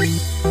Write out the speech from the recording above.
Bye.